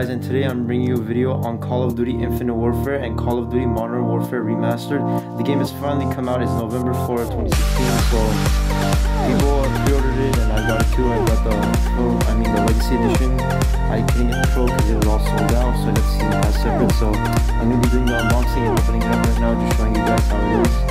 guys and today I'm bringing you a video on Call of Duty Infinite Warfare and Call of Duty Modern Warfare Remastered. The game has finally come out, it's November 4th, 2016, so people pre-ordered it and I got it too. I got the pro, I mean the Legacy Edition. I couldn't get the Pro because it was all sold out, so I got see pass separate. So I'm going to be doing the unboxing and opening it up right now, just showing you guys how it is,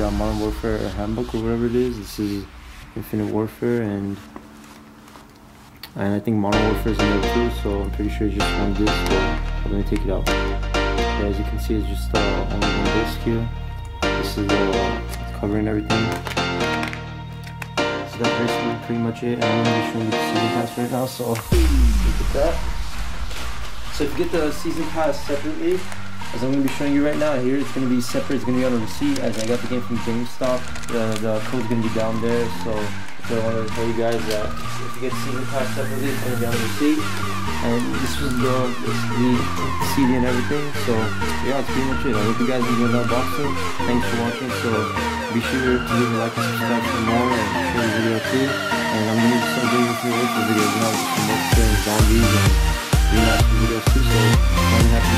got Modern Warfare handbook or whatever it is. This is Infinite Warfare and and I think Modern Warfare is in there too. So I'm pretty sure it's just one disc. Let me take it out. Yeah, as you can see, it's just uh, only one disc here. This is uh, covering everything. So that's basically pretty much it. And I'm gonna be showing you the season pass right now. So look at that. So if you get the season pass separately, as I'm going to be showing you right now, here it's going to be separate. It's going to be on a receipt. As I got the game from GameStop, the, the code's going to be down there. So I to tell you guys that if you get season pass separately, it's going to be on the receipt. And this was the, the CD and everything. So yeah, that's pretty much it. I hope you guys enjoyed the unboxing. Thanks for watching. So be sure to leave a like and subscribe for more and share the video too. And I'm going to do some video for your videos now with some more zombies and remaster videos too. So I'm happy